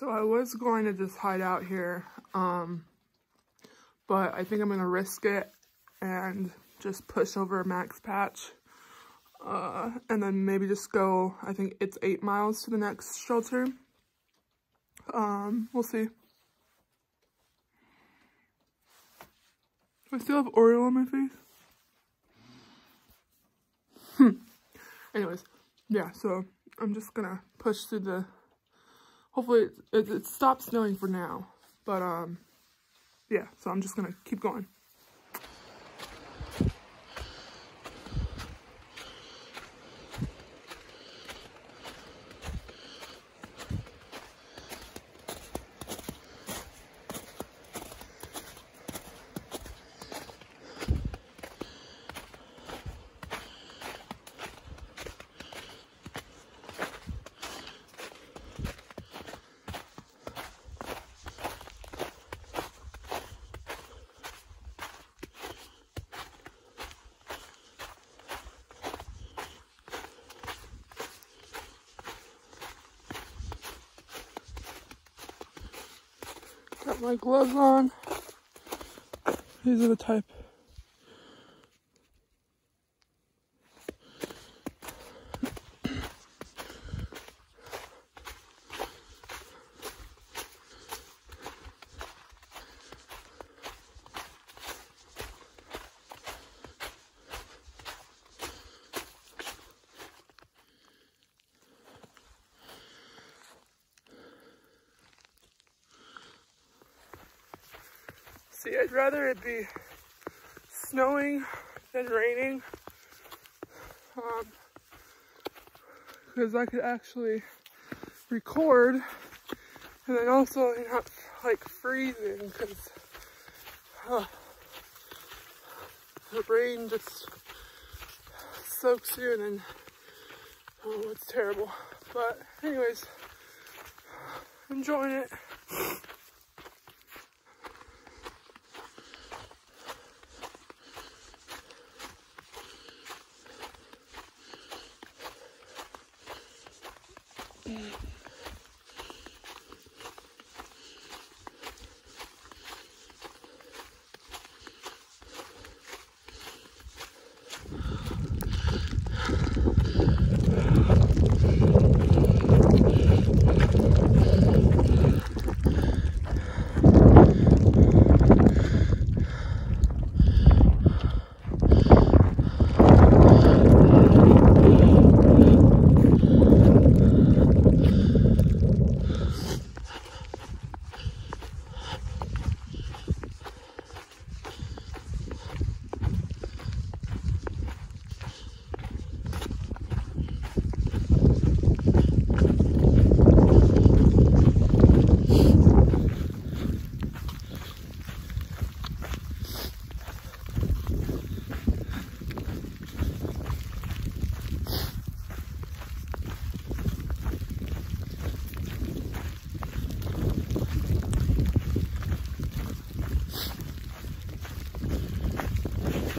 So I was going to just hide out here, um, but I think I'm going to risk it and just push over Max Patch. Uh, and then maybe just go, I think it's eight miles to the next shelter. Um, we'll see. I still have Oreo on my face. Hmm. Anyways, yeah, so I'm just gonna push through the, hopefully it, it, it stops snowing for now. But, um, yeah, so I'm just gonna keep going. My gloves on. These are the type. See, I'd rather it be snowing than raining. Um, because I could actually record and then also not like freezing because uh, the rain just soaks you and oh it's terrible but anyways enjoying it Mm.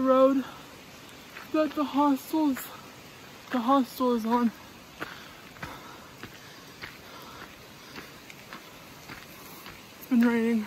the road that the hostels, the hostel is on. It's been raining.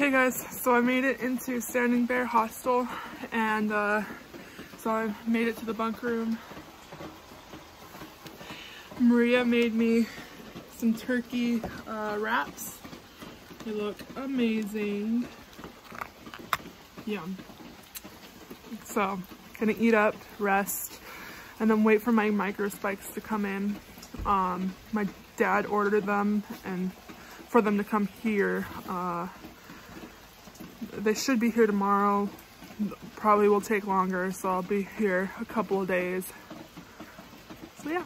Hey guys, so I made it into Standing Bear Hostel and uh, so I made it to the bunk room. Maria made me some turkey uh, wraps. They look amazing. Yum. So, gonna eat up, rest, and then wait for my micro spikes to come in. Um, my dad ordered them and for them to come here. Uh, they should be here tomorrow. Probably will take longer, so I'll be here a couple of days. So yeah.